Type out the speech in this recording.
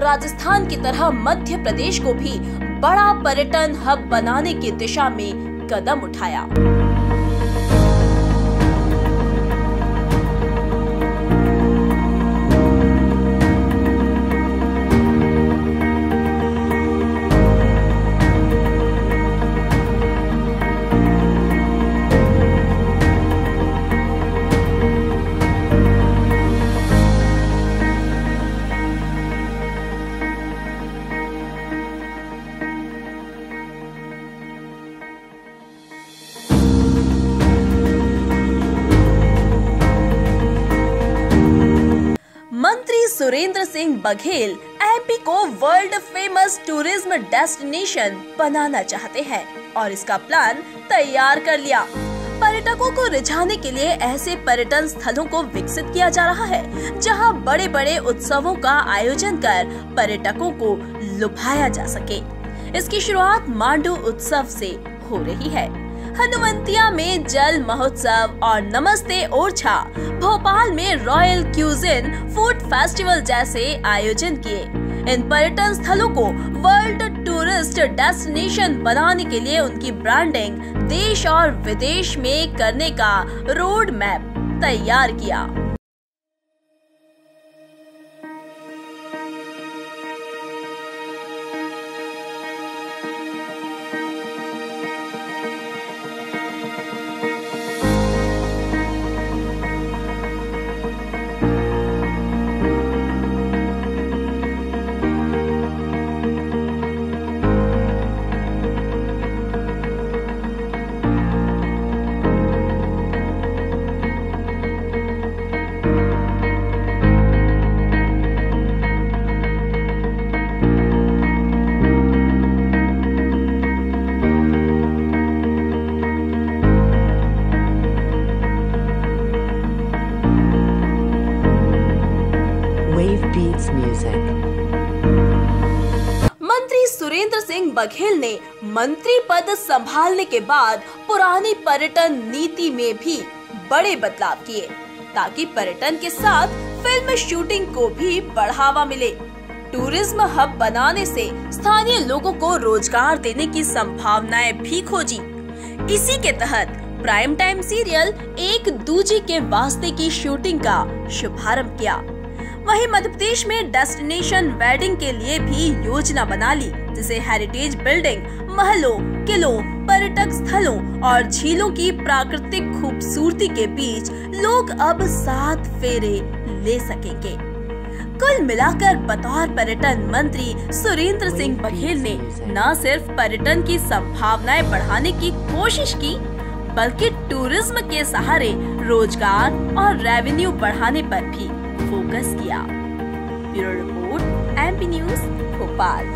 राजस्थान की तरह मध्य प्रदेश को भी बड़ा पर्यटन हब बनाने की दिशा में कदम उठाया। सुरेंद्र सिंह बघेल एमपी को वर्ल्ड फ़ेमस टूरिज़्म डेस्टिनेशन बनाना चाहते हैं और इसका प्लान तैयार कर लिया। पर्यटकों को रिझाने के लिए ऐसे पर्यटन स्थलों को विकसित किया जा रहा है, जहाँ बड़े बड़े उत्सवों का आयोजन कर पर्यटकों को लुभाया जा सके। इसकी शुरुआत मांडू उत्सव से हो रही है। हनुमंतिया में जल महोत्सव और नमस्ते ओरछा, भोपाल में रॉयल क्यूजिन फ़ूड फेस्टिवल जैसे आयोजन किए। इन पर्यटन स्थलों को वर्ल्ड टूरिस्ट डेस्टिनेशन बनाने के लिए उनकी ब्रांडिंग देश और विदेश में करने का रोड मैप तैयार किया। सुरेंद्र सिंह बघेल ने मंत्री पद संभालने के बाद पुरानी पर्यटन नीति में भी बड़े बदलाव किए, ताकि पर्यटन के साथ फ़िल्म शूटिंग को भी बढ़ावा मिले। टूरिज़्म हब बनाने से स्थानीय लोगों को रोज़गार देने की संभावनाएँ भी खोजी। इसी के तहत प्राइम टाइम सीरियल एक दूजी के वास्ते की शूटिंग का शुभारंभ किया। वहीं मध्य प्रदेश में डेस्टिनेशन वेडिंग के लिए भी योजना बना ली, जिसे हेरिटेज बिल्डिंग महलों, किलों, पर्यटक स्थलों और झीलों की प्राकृतिक खूबसूरती के बीच लोग अब सात फेरे ले सकेंगे। कुल मिलाकर बतौर पर्यटन मंत्री सुरेंद्र सिंह बघेल ने न सिर्फ़ पर्यटन की संभावनाएँ बढ़ाने की कोशिश की, बल्कि टूरिज़्म के सहारे रोज़गार और रेवेन्यू बढ़ाने पर भी फोकस किया bureau report MP news Bhopal